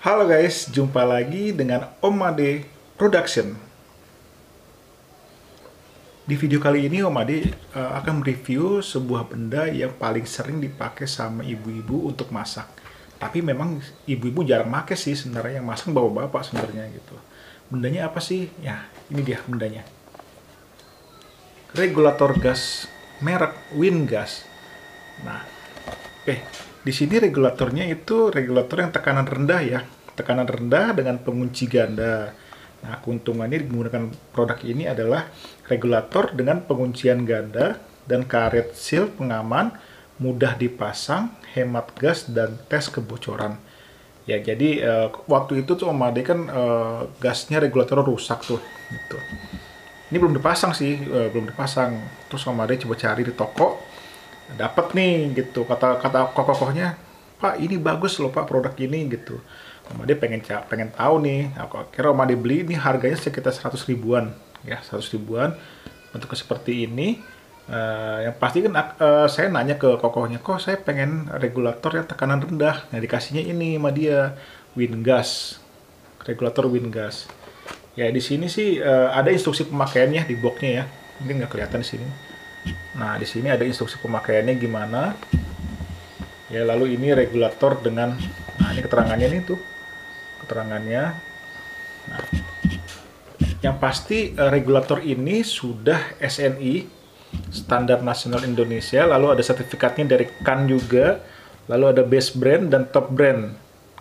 Halo guys, jumpa lagi dengan Om Ade Production. Di video kali ini Om Ade uh, akan mereview sebuah benda yang paling sering dipakai sama ibu-ibu untuk masak. Tapi memang ibu-ibu jarang pakai sih sebenarnya yang masak bawa bapak sebenarnya gitu. Bendanya apa sih? Ya, ini dia bendanya. Regulator gas merek Wingas. Nah, oke, di sini regulatornya itu regulator yang tekanan rendah ya, tekanan rendah dengan pengunci ganda. Nah, keuntungannya menggunakan produk ini adalah regulator dengan penguncian ganda dan karet seal pengaman, mudah dipasang, hemat gas dan tes kebocoran. Ya, jadi uh, waktu itu tuh Om Ade kan uh, gasnya regulator rusak tuh, gitu. Ini belum dipasang sih, uh, belum dipasang. Terus Om Ade coba cari di toko, dapat nih gitu. Kata kata kokohnya, Pak ini bagus loh Pak produk ini gitu. Om Ade pengen pengen tahu nih, aku kira Om Ade beli ini harganya sekitar 100 ribuan, ya 100 ribuan. Bentuknya seperti ini. Uh, yang pasti kan uh, saya nanya ke kokohnya, kok saya pengen regulator yang tekanan rendah. Nah dikasihnya ini sama dia, Wingas, regulator Wingas. Ya di sini sih uh, ada instruksi pemakaiannya di boxnya ya. Mungkin nggak kelihatan di sini. Nah di sini ada instruksi pemakaiannya gimana. Ya lalu ini regulator dengan, nah ini keterangannya nih tuh, keterangannya. Nah, yang pasti uh, regulator ini sudah SNI standar nasional Indonesia, lalu ada sertifikatnya dari CAN juga, lalu ada base brand dan top brand.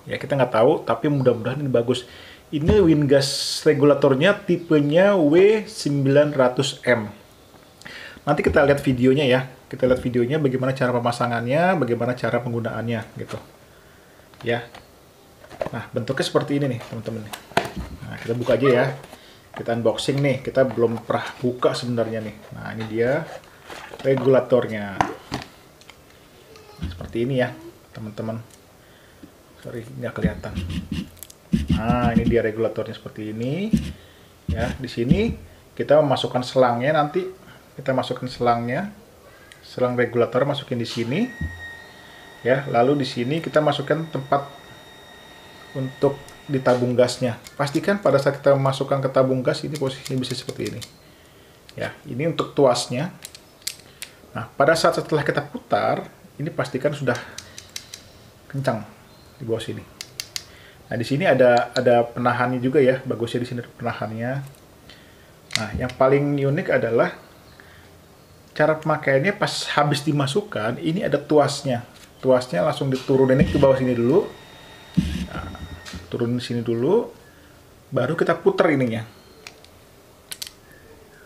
Ya kita nggak tahu, tapi mudah-mudahan ini bagus. Ini Wingas regulatornya tipenya W900M. Nanti kita lihat videonya ya. Kita lihat videonya bagaimana cara pemasangannya, bagaimana cara penggunaannya gitu. Ya. Nah, bentuknya seperti ini nih, teman-teman. Nah, kita buka aja ya kita unboxing nih kita belum pernah buka sebenarnya nih nah ini dia regulatornya seperti ini ya teman-teman sorry nggak kelihatan nah ini dia regulatornya seperti ini ya di sini kita memasukkan selangnya nanti kita masukkan selangnya selang regulator masukin di sini ya lalu di sini kita masukkan tempat untuk di tabung gasnya. Pastikan pada saat kita memasukkan ke tabung gas ini posisinya bisa seperti ini. Ya, ini untuk tuasnya. Nah, pada saat setelah kita putar, ini pastikan sudah kencang di bawah sini. Nah, di sini ada ada penahannya juga ya. Bagusnya di sini penahannya. Nah, yang paling unik adalah cara pemakaiannya pas habis dimasukkan, ini ada tuasnya. Tuasnya langsung diturunin ke bawah sini dulu. Nah, turun sini dulu baru kita putar ininya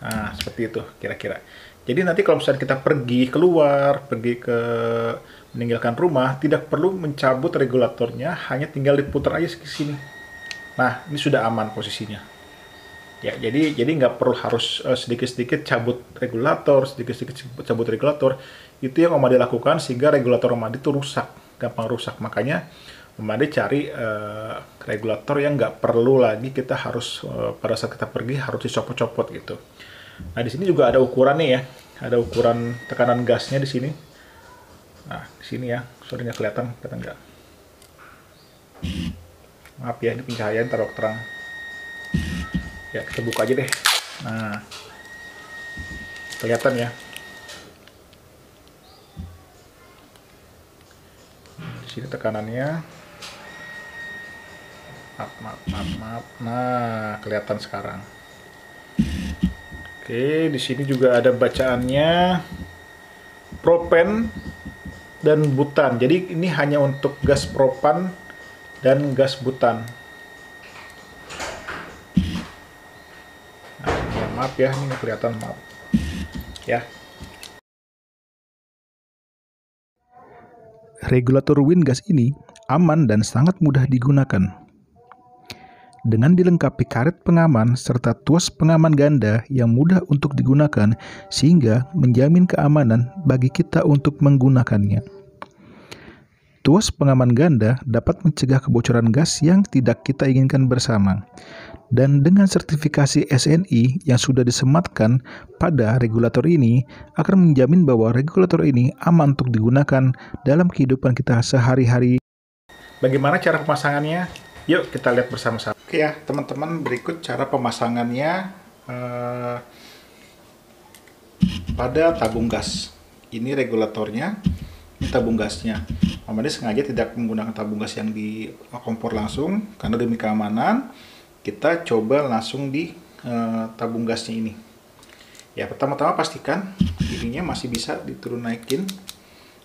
nah seperti itu kira-kira jadi nanti kalau misalnya kita pergi keluar pergi ke meninggalkan rumah tidak perlu mencabut regulatornya hanya tinggal diputar aja ke sini nah ini sudah aman posisinya ya jadi jadi nggak perlu harus sedikit-sedikit cabut regulator sedikit-sedikit cabut regulator itu yang Om Ade lakukan sehingga regulator Om Ade itu rusak gampang rusak makanya Memade cari uh, regulator yang nggak perlu lagi kita harus uh, pada saat kita pergi harus dicopot-copot gitu. Nah di sini juga ada ukuran nih ya, ada ukuran tekanan gasnya di sini. Nah di sini ya, sorry nggak kelihatan, kelihatan nggak? Maaf ya, ini pencahayaan taruh terang. Ya kita buka aja deh. Nah kelihatan ya. Di sini tekanannya. Maaf maaf maaf maaf nah kelihatan sekarang. Oke di sini juga ada bacaannya. Propen dan butan. Jadi ini hanya untuk gas propan dan gas butan maaf ya ini kelihatan maaf ya regulator Wingas ini aman dan sangat mudah digunakan dengan dilengkapi karet pengaman serta tuas pengaman ganda yang mudah untuk digunakan sehingga menjamin keamanan bagi kita untuk menggunakannya. Tuas pengaman ganda dapat mencegah kebocoran gas yang tidak kita inginkan bersama. Dan dengan sertifikasi SNI yang sudah disematkan pada regulator ini akan menjamin bahwa regulator ini aman untuk digunakan dalam kehidupan kita sehari-hari. Bagaimana cara pemasangannya? Yuk kita lihat bersama-sama. Oke ya, teman-teman berikut cara pemasangannya uh, pada tabung gas. Ini regulatornya, ini tabung gasnya. Mama sengaja tidak menggunakan tabung gas yang di kompor langsung karena demi keamanan kita coba langsung di uh, tabung gasnya ini. Ya pertama-tama pastikan ininya masih bisa diturun naikin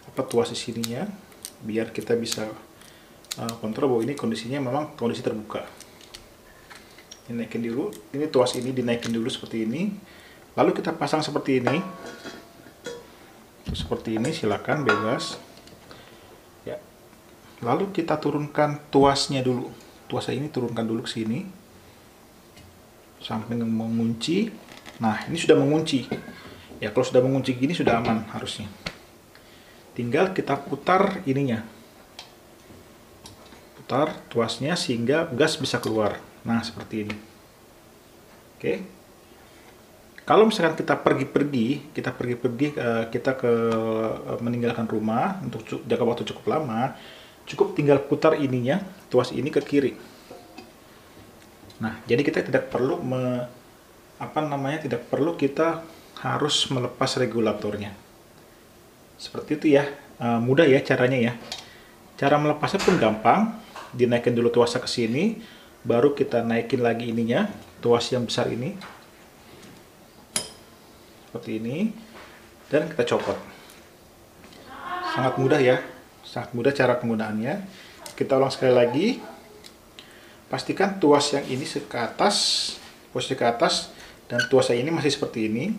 apa tuas di sininya biar kita bisa uh, kontrol bahwa ini kondisinya memang kondisi terbuka. Ini naikin dulu. Ini tuas ini dinaikin dulu seperti ini. Lalu kita pasang seperti ini. Seperti ini silakan bebas. Ya. Lalu kita turunkan tuasnya dulu. Tuasnya ini turunkan dulu ke sini sampai mengunci. Nah ini sudah mengunci. Ya kalau sudah mengunci gini sudah aman harusnya. Tinggal kita putar ininya. Putar tuasnya sehingga gas bisa keluar. Nah seperti ini. Oke. Kalau misalkan kita pergi-pergi kita pergi-pergi eh, kita ke eh, meninggalkan rumah untuk jangka waktu cukup lama cukup tinggal putar ininya tuas ini ke kiri nah jadi kita tidak perlu me, apa namanya tidak perlu kita harus melepas regulatornya seperti itu ya, uh, mudah ya caranya ya. Cara melepasnya pun gampang, dinaikin dulu tuasnya ke sini, baru kita naikin lagi ininya, tuas yang besar ini. Seperti ini. Dan kita copot. Sangat mudah ya, sangat mudah cara penggunaannya. Kita ulang sekali lagi. Pastikan tuas yang ini ke atas, posisi ke atas, dan tuas yang ini masih seperti ini.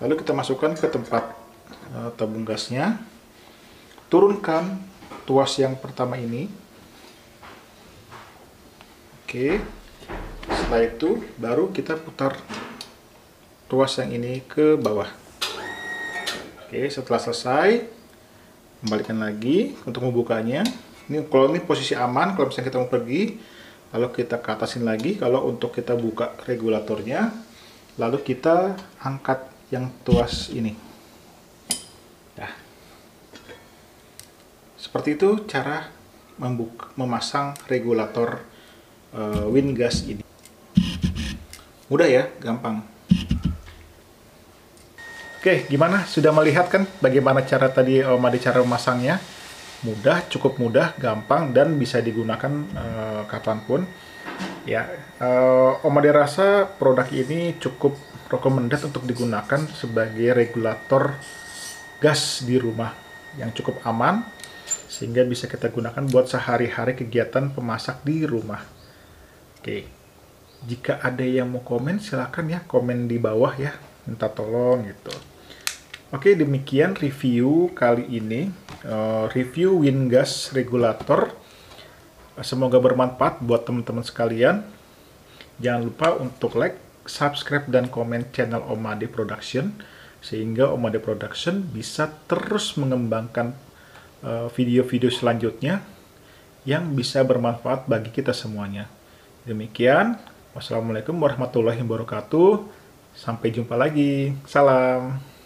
Lalu kita masukkan ke tempat uh, tabung gasnya. Turunkan tuas yang pertama ini. Oke setelah itu baru kita putar tuas yang ini ke bawah. Oke setelah selesai kembalikan lagi untuk membukanya. Ini kalau ini posisi aman kalau misalnya kita mau pergi lalu kita ke atasin lagi kalau untuk kita buka regulatornya lalu kita angkat yang tuas ini Seperti itu cara membuka, memasang regulator uh, wind gas ini. Mudah ya, gampang. Oke, gimana? Sudah melihat kan bagaimana cara tadi Om Ade cara memasangnya? Mudah, cukup mudah, gampang, dan bisa digunakan uh, kapan pun. Ya, uh, Om Ade rasa produk ini cukup recommended untuk digunakan sebagai regulator gas di rumah yang cukup aman, sehingga bisa kita gunakan buat sehari-hari kegiatan pemasak di rumah. Oke, jika ada yang mau komen silahkan ya komen di bawah ya, minta tolong gitu. Oke, demikian review kali ini, uh, review Wingas regulator. Semoga bermanfaat buat teman-teman sekalian. Jangan lupa untuk like, subscribe, dan komen channel Omade Production sehingga Omade Production bisa terus mengembangkan Eh, video-video selanjutnya yang bisa bermanfaat bagi kita semuanya. Demikian, wassalamualaikum warahmatullahi wabarakatuh. Sampai jumpa lagi. Salam.